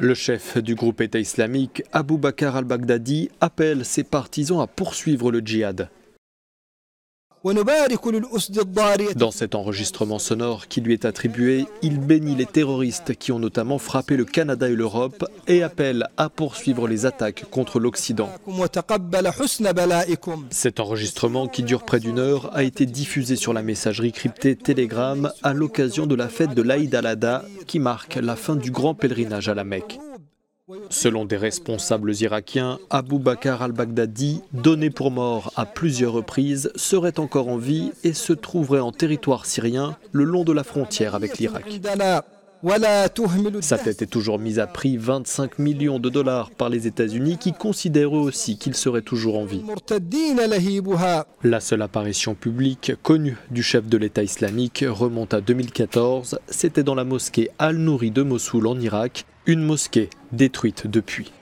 Le chef du groupe État islamique, Abu Bakr al-Baghdadi, appelle ses partisans à poursuivre le djihad. Dans cet enregistrement sonore qui lui est attribué, il bénit les terroristes qui ont notamment frappé le Canada et l'Europe et appelle à poursuivre les attaques contre l'Occident. Cet enregistrement, qui dure près d'une heure, a été diffusé sur la messagerie cryptée Telegram à l'occasion de la fête de l'Aïd al-Adha qui marque la fin du grand pèlerinage à la Mecque. Selon des responsables irakiens, Abu Bakr al-Baghdadi, donné pour mort à plusieurs reprises, serait encore en vie et se trouverait en territoire syrien le long de la frontière avec l'Irak. Sa tête est toujours mise à prix 25 millions de dollars par les États-Unis qui considèrent eux aussi qu'il serait toujours en vie. La seule apparition publique connue du chef de l'État islamique remonte à 2014. C'était dans la mosquée Al-Nouri de Mossoul en Irak, une mosquée détruite depuis.